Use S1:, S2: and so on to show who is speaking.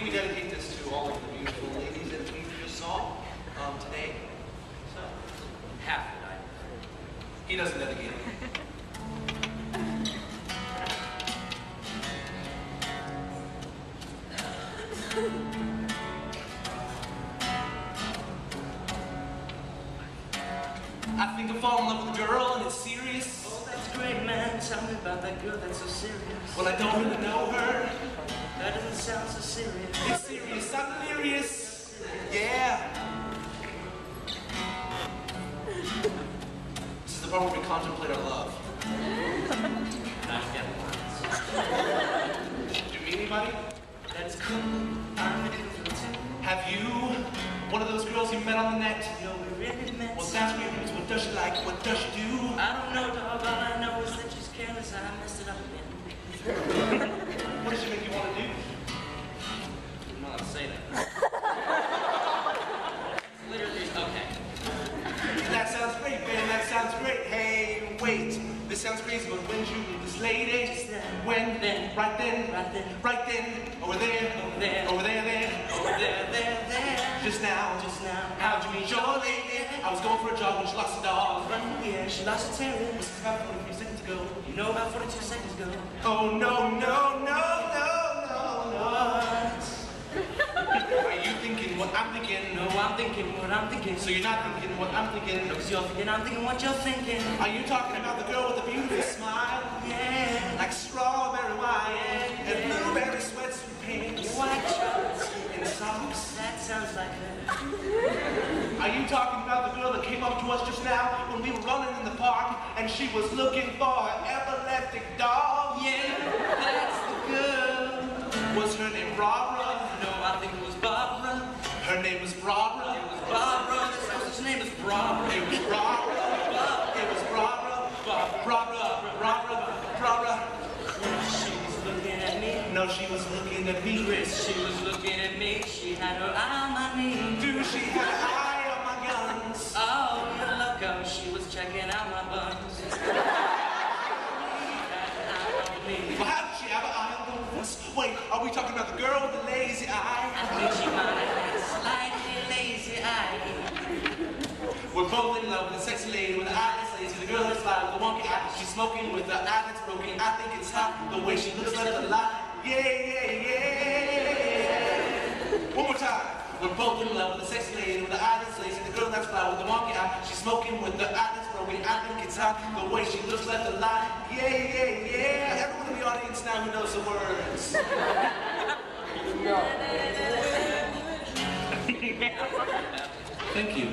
S1: we, dedicate this to all of the beautiful ladies that we just saw um, today. So,
S2: Half the night.
S1: he doesn't dedicate it. I think I fall in love with a girl and it's serious.
S2: Oh, that's great, man. Tell me about that girl that's so serious.
S1: Well, I don't really know her.
S2: That doesn't sound so serious.
S1: It's serious, I'm delirious. Yeah. This is the part where we contemplate our love.
S2: Not yet once.
S1: Do you meet anybody?
S2: That's cool. I'm a cool too.
S1: Have you? One of those girls you met on the net?
S2: No, we really met.
S1: Well, that's great news. What does she like? What does she do?
S2: I don't know, dog. All I know is that she's careless. I messed it up
S1: This sounds crazy, but when you meet this lady?
S2: Just then.
S1: When?
S2: Then.
S1: Right then.
S2: Right then.
S1: Right then. Over there.
S2: Over there.
S1: Over there, there.
S2: Over there, there, there.
S1: Just now.
S2: Just now.
S1: How'd you meet your lady? I was going for a jog when she lost a dog.
S2: Run, yeah, she lost her.
S1: This is about 43 seconds ago.
S2: You know about 42 seconds ago.
S1: Oh, no, no, no, no, no, no. Are you thinking what I'm thinking?
S2: No, I'm thinking what I'm thinking.
S1: So you're not thinking what I'm thinking?
S2: Because you're thinking I'm thinking what you're thinking.
S1: Are you talking about the girl with smile?
S2: Yeah.
S1: Like strawberry wine and blueberry sweatsuit pants
S2: White shorts.
S1: and socks.
S2: That sounds like her.
S1: Are you talking about the girl that came up to us just now when we were running in the park and she was looking for an epileptic dog?
S2: Yeah, that's the girl.
S1: Was her name Barbara?
S2: No, I think it was Barbara.
S1: Her name was Barbara.
S2: It was Barbara. This name is Barbara.
S1: It was Barbara. It was Barbara. Barbara. Barbara. Barbara.
S2: She was looking at me.
S1: No, she was looking at me.
S2: Chris, she was looking at me. She had her eye on my knee.
S1: Dude, she had an eye on my guns.
S2: Oh, you loco. She was checking out my buns. That eye on me.
S1: Well, how did she have an eye on those? Wait, are we talking about the girl with the lazy eye?
S2: I think she might have had a slightly lazy eye.
S1: We're both in love with a sexy with the wonky eye. She's smoking with the eye that's broken. I think it's hot the way she looks like a lie. Yeah, yeah, yeah. One more time. We're both in love with a sexy lady with an eye that's lazy. The girl that's fly with the wonky eye. She's smoking with the eye that's broken. I think it's hot the way she looks like a lie. Yeah, yeah, yeah. Everyone in the audience now who knows the words. no. Thank you.